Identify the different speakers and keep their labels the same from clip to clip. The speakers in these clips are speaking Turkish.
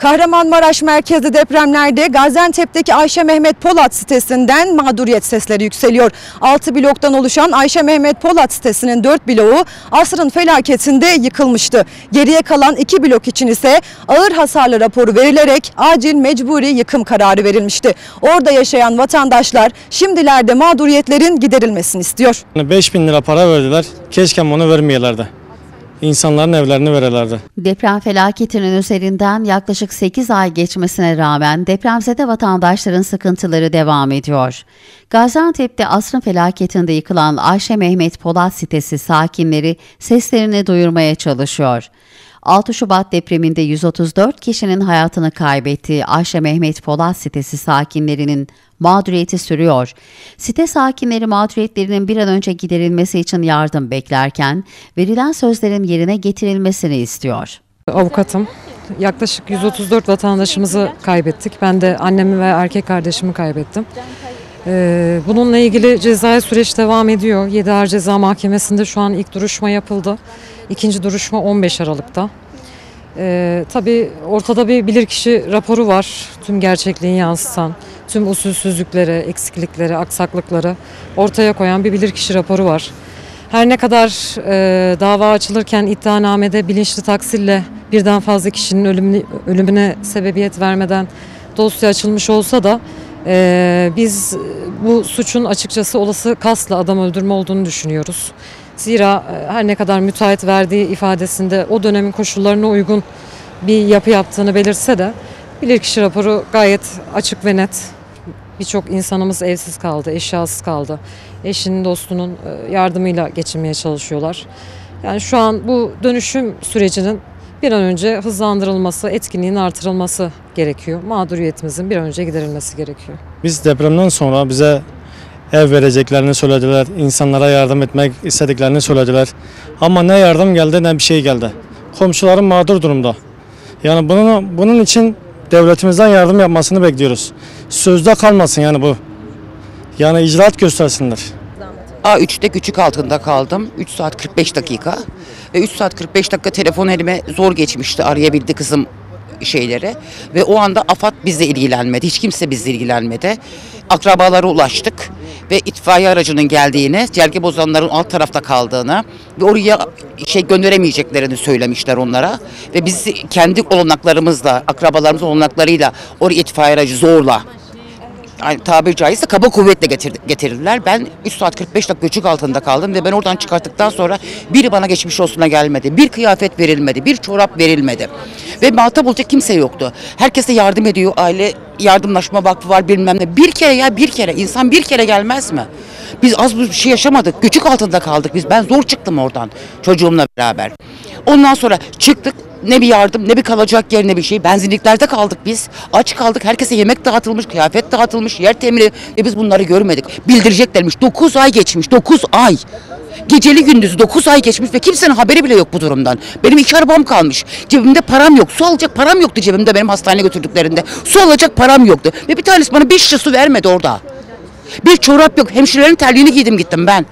Speaker 1: Kahramanmaraş merkezli depremlerde Gaziantep'teki Ayşe Mehmet Polat sitesinden mağduriyet sesleri yükseliyor. 6 bloktan oluşan Ayşe Mehmet Polat sitesinin 4 bloğu asrın felaketinde yıkılmıştı. Geriye kalan 2 blok için ise ağır hasarlı raporu verilerek acil mecburi yıkım kararı verilmişti. Orada yaşayan vatandaşlar şimdilerde mağduriyetlerin giderilmesini istiyor.
Speaker 2: 5 bin lira para verdiler. Keşke onu vermeyelerdi. İnsanların evlerini verelerdi.
Speaker 3: Deprem felaketinin üzerinden yaklaşık 8 ay geçmesine rağmen depremzede vatandaşların sıkıntıları devam ediyor. Gaziantep'te asrın felaketinde yıkılan Ayşe Mehmet Polat sitesi sakinleri seslerini duyurmaya çalışıyor. 6 Şubat depreminde 134 kişinin hayatını kaybettiği Ayşe Mehmet Polat sitesi sakinlerinin mağduriyeti sürüyor. Site sakinleri mağduriyetlerinin bir an önce giderilmesi için yardım beklerken verilen sözlerin yerine getirilmesini istiyor.
Speaker 4: Avukatım. Yaklaşık 134 vatandaşımızı kaybettik. Ben de annemi ve erkek kardeşimi kaybettim. Ee, bununla ilgili cezai süreç devam ediyor. 7 Ağır Ceza Mahkemesi'nde şu an ilk duruşma yapıldı. İkinci duruşma 15 Aralık'ta. Ee, tabii ortada bir bilirkişi raporu var. Tüm gerçekliği yansıtan, tüm usulsüzlükleri, eksiklikleri, aksaklıkları ortaya koyan bir bilirkişi raporu var. Her ne kadar e, dava açılırken iddianamede bilinçli taksirle birden fazla kişinin ölümüne, ölümüne sebebiyet vermeden dosya açılmış olsa da e, biz bu suçun açıkçası olası kasla adam öldürme olduğunu düşünüyoruz. Zira e, her ne kadar müteahhit verdiği ifadesinde o dönemin koşullarına uygun bir yapı yaptığını belirtse de bilirkişi raporu gayet açık ve net. Birçok insanımız evsiz kaldı, eşyasız kaldı. Eşinin, dostunun e, yardımıyla geçinmeye çalışıyorlar. Yani şu an bu dönüşüm sürecinin bir an önce hızlandırılması, etkinliğin artırılması gerekiyor. Mağduriyetimizin bir an önce giderilmesi gerekiyor.
Speaker 2: Biz depremden sonra bize ev vereceklerini söylediler. İnsanlara yardım etmek istediklerini söylediler. Ama ne yardım geldi ne bir şey geldi. Komşularım mağdur durumda. Yani bunun, bunun için devletimizden yardım yapmasını bekliyoruz. Sözde kalmasın yani bu. Yani icraat göstersinler.
Speaker 5: A3'te küçük altında kaldım. 3 saat 45 dakika. Ve 3 saat 45 dakika telefon elime zor geçmişti. Arayabildi kızım şeyleri. Ve o anda AFAD bizle ilgilenmedi. Hiç kimse bizle ilgilenmedi. Akrabalara ulaştık. Ve itfaiye aracının geldiğini, celge bozanların alt tarafta kaldığını ve oraya şey gönderemeyeceklerini söylemişler onlara. Ve biz kendi olanaklarımızla, akrabalarımızın olanaklarıyla oraya itfaiye aracı zorla yani tabiri caizse kaba kuvvetle getirdi, getirdiler. Ben 3 saat 45 dakika göçük altında kaldım ve ben oradan çıkarttıktan sonra biri bana geçmiş olsuna gelmedi. Bir kıyafet verilmedi, bir çorap verilmedi. Ve muhatap olacak kimse yoktu. Herkese yardım ediyor. Aile yardımlaşma vakfı var bilmem ne. Bir kere ya bir kere. insan bir kere gelmez mi? Biz az bir şey yaşamadık. Göçük altında kaldık biz. Ben zor çıktım oradan çocuğumla beraber. Ondan sonra çıktık ne bir yardım ne bir kalacak yer ne bir şey. Benzinliklerde kaldık biz. Aç kaldık. Herkese yemek dağıtılmış, kıyafet dağıtılmış, yer temini ve biz bunları görmedik. Bildireceklermiş. 9 ay geçmiş. 9 ay. Geceli gündüz 9 ay geçmiş ve kimsenin haberi bile yok bu durumdan. Benim iki arabam kalmış. Cebimde param yok. Su alacak param yoktu cebimde benim hastaneye götürdüklerinde. Su alacak param yoktu. Ve bir tanesi bana bir şişe su vermedi orada. Bir çorap yok. Hemşirelerin terliğini giydim gittim ben.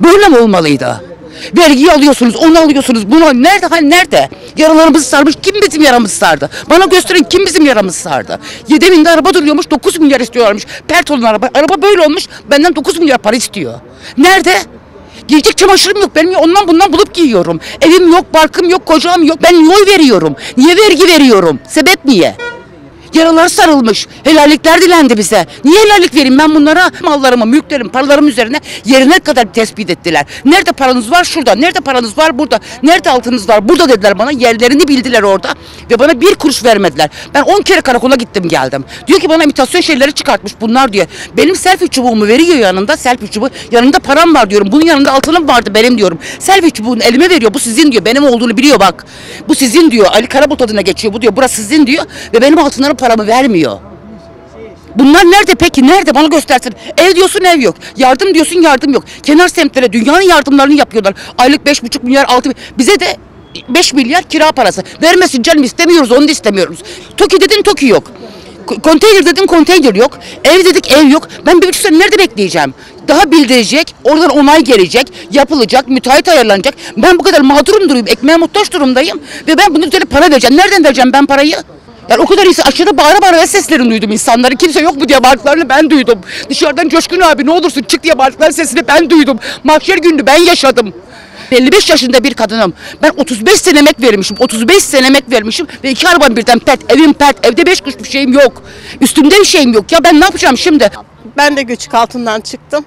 Speaker 5: Böyle mi olmalıydı? Vergiyi alıyorsunuz, onu alıyorsunuz, bunu nerede hani nerede? Yaralarımızı sarmış, kim bizim yaramızı sardı? Bana gösterin kim bizim yaramızı sardı? 7 binde araba duruyormuş, 9 milyar istiyorlarmış. Pert olan araba, araba böyle olmuş, benden 9 milyar para istiyor. Nerede? Giyecek çamaşırım yok benim ondan bundan bulup giyiyorum. Evim yok, barkım yok, kocam yok. Ben niye veriyorum? Niye vergi veriyorum? Sebep niye? Yaralar sarılmış. Helallikler dilendi bize. Niye helallik vereyim ben bunlara? Mallarımı, mülklerim, paralarım üzerine yerine kadar tespit ettiler. Nerede paranız var? Şurada. Nerede paranız var? Burada. Nerede altınız var? Burada dediler bana. Yerlerini bildiler orada. Ve bana bir kuruş vermediler. Ben 10 kere karakola gittim geldim. Diyor ki bana imitasyon şeyleri çıkartmış bunlar diyor. Benim selfie çubuğumu veriyor yanında. Selfie çubuğu. Yanında param var diyorum. Bunun yanında altınım vardı benim diyorum. Selfie çubuğunu elime veriyor. Bu sizin diyor. Benim olduğunu biliyor bak. Bu sizin diyor. Ali Karabulut adına geçiyor. Bu diyor. Burası sizin diyor. Ve benim altınlarım paramı vermiyor. Bunlar nerede peki? Nerede? Bana göstersin. Ev diyorsun ev yok. Yardım diyorsun yardım yok. Kenar semtlere dünyanın yardımlarını yapıyorlar. Aylık beş buçuk milyar altı bize de 5 milyar kira parası. Vermesin canım istemiyoruz onu da istemiyoruz. Toki dedin Toki yok. Ko- Konteyner dedim konteyner yok. Ev dedik ev yok. Ben bir üç sene nerede bekleyeceğim? Daha bildirecek, oradan onay gelecek, yapılacak, müteahhit ayarlanacak. Ben bu kadar mağdurum duruyum, ekmeğe muhtaç durumdayım ve ben bunun üzerine para vereceğim. Nereden vereceğim ben parayı? Yani o kadar iyisi aşırı bağıra bağıra seslerini duydum insanların. Kimse yok mu diye bağırdıklarını ben duydum. Dışarıdan Coşkun abi ne olursun çık diye bağırdıkları sesini ben duydum. Mahşer gününü ben yaşadım. 55 yaşında bir kadınım. Ben 35 sene emek vermişim. 35 sene emek vermişim ve iki arabam birden pert. Evim pert. Evde beş kuruş bir şeyim yok. Üstümde bir şeyim yok. Ya ben ne yapacağım şimdi?
Speaker 6: Ben de göçük altından çıktım.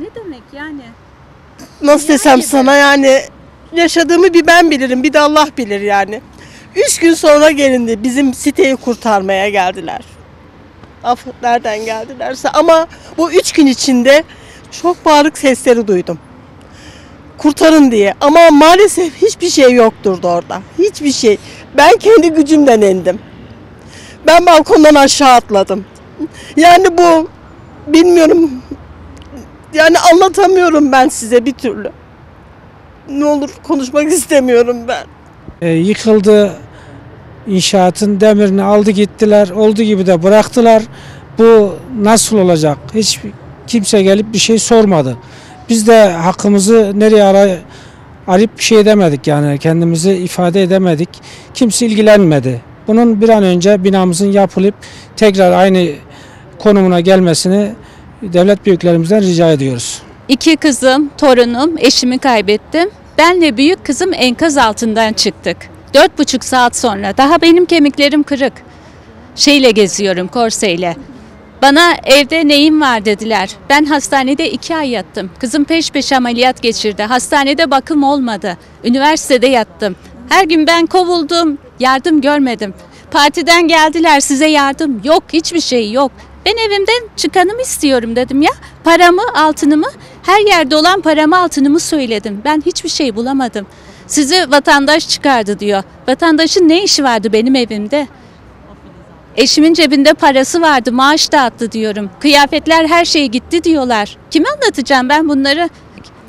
Speaker 7: Ne demek yani?
Speaker 6: Nasıl desem sana yani yaşadığımı bir ben bilirim bir de Allah bilir yani. Üç gün sonra gelindi bizim siteyi kurtarmaya geldiler. Af nereden geldilerse ama bu üç gün içinde çok bağırık sesleri duydum. Kurtarın diye ama maalesef hiçbir şey yokturdu orada. Hiçbir şey. Ben kendi gücümden indim. Ben balkondan aşağı atladım. Yani bu bilmiyorum yani anlatamıyorum ben size bir türlü. Ne olur konuşmak istemiyorum ben.
Speaker 8: E, yıkıldı. İnşaatın demirini aldı gittiler. Olduğu gibi de bıraktılar. Bu nasıl olacak? Hiç kimse gelip bir şey sormadı. Biz de hakkımızı nereye ara, arayıp bir şey edemedik yani kendimizi ifade edemedik. Kimse ilgilenmedi. Bunun bir an önce binamızın yapılıp tekrar aynı konumuna gelmesini devlet büyüklerimizden rica ediyoruz.
Speaker 7: İki kızım, torunum, eşimi kaybettim. Benle büyük kızım enkaz altından çıktık. Dört buçuk saat sonra. Daha benim kemiklerim kırık. Şeyle geziyorum, korseyle. Bana evde neyim var dediler. Ben hastanede iki ay yattım. Kızım peş peşe ameliyat geçirdi. Hastanede bakım olmadı. Üniversitede yattım. Her gün ben kovuldum. Yardım görmedim. Partiden geldiler size yardım. Yok hiçbir şey yok. Ben evimden çıkanımı istiyorum dedim ya. Paramı, altınımı, her yerde olan paramı, altınımı söyledim. Ben hiçbir şey bulamadım. Sizi vatandaş çıkardı diyor. Vatandaşın ne işi vardı benim evimde? Eşimin cebinde parası vardı, maaş dağıttı diyorum. Kıyafetler her şey gitti diyorlar. Kime anlatacağım ben bunları?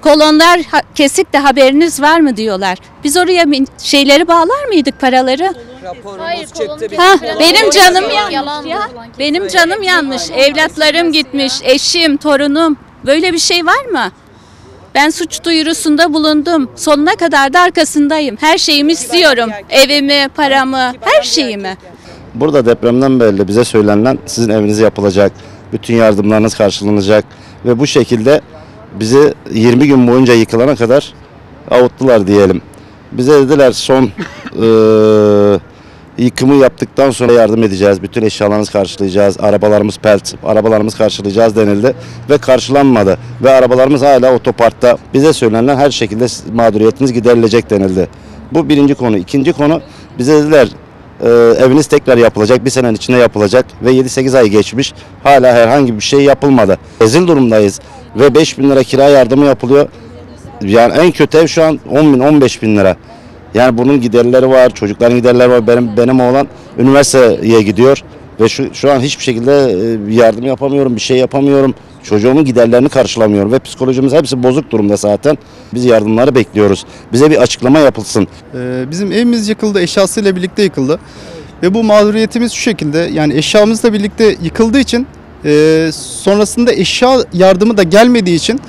Speaker 7: Kolonlar kesik de haberiniz var mı diyorlar. Biz oraya şeyleri bağlar mıydık paraları? Ha, benim canım yanmış ya. Benim canım yanmış. Evlatlarım gitmiş, eşim, torunum. Böyle bir şey var mı? Ben suç duyurusunda bulundum. Sonuna kadar da arkasındayım. Her şeyimi istiyorum. Evimi, paramı, her şeyimi.
Speaker 9: Burada depremden belli bize söylenilen sizin eviniz yapılacak, bütün yardımlarınız karşılanacak ve bu şekilde bizi 20 gün boyunca yıkılana kadar avuttular diyelim. Bize dediler son eee, yıkımı yaptıktan sonra yardım edeceğiz, bütün eşyalarınızı karşılayacağız, arabalarımız pelt, arabalarımız karşılayacağız denildi ve karşılanmadı ve arabalarımız hala otoparkta. Bize söylenilen her şekilde mağduriyetiniz giderilecek denildi. Bu birinci konu. İkinci konu bize dediler ee, eviniz tekrar yapılacak. Bir senenin içinde yapılacak ve 7-8 ay geçmiş. Hala herhangi bir şey yapılmadı. Rezil durumdayız ve 5 bin lira kira yardımı yapılıyor. Yani en kötü ev şu an 10 bin 15 bin lira. Yani bunun giderleri var, çocukların giderleri var. Benim benim oğlan üniversiteye gidiyor ve şu şu an hiçbir şekilde e, yardım yapamıyorum, bir şey yapamıyorum. Çocuğumun giderlerini karşılamıyorum ve psikolojimiz hepsi bozuk durumda zaten. Biz yardımları bekliyoruz. Bize bir açıklama yapılsın.
Speaker 10: Ee, Bizim evimiz yıkıldı, eşyasıyla birlikte yıkıldı. Ve bu mağduriyetimiz şu şekilde, yani eşyamızla birlikte yıkıldığı için e, sonrasında eşya yardımı da gelmediği için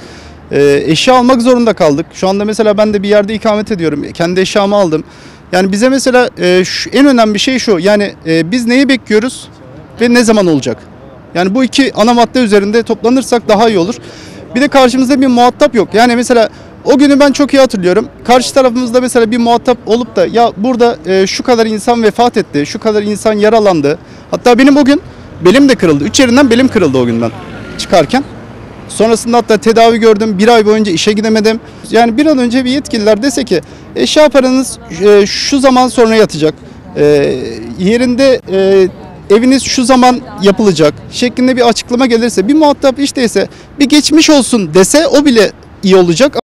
Speaker 10: e, eşya almak zorunda kaldık. Şu anda mesela ben de bir yerde ikamet ediyorum, kendi eşyamı aldım. Yani bize mesela e, şu, en önemli şey şu, yani e, biz neyi bekliyoruz ve ne zaman olacak? Yani bu iki ana madde üzerinde toplanırsak daha iyi olur. Bir de karşımızda bir muhatap yok. Yani mesela o günü ben çok iyi hatırlıyorum. Karşı tarafımızda mesela bir muhatap olup da ya burada e, şu kadar insan vefat etti, şu kadar insan yaralandı. Hatta benim o gün belim de kırıldı. Üç yerinden belim kırıldı o gün ben çıkarken. Sonrasında hatta tedavi gördüm. Bir ay boyunca işe gidemedim. Yani bir an önce bir yetkililer dese ki eşya paranız e, şu zaman sonra yatacak. E, yerinde e, eviniz şu zaman yapılacak şeklinde bir açıklama gelirse bir muhatap işteyse bir geçmiş olsun dese o bile iyi olacak.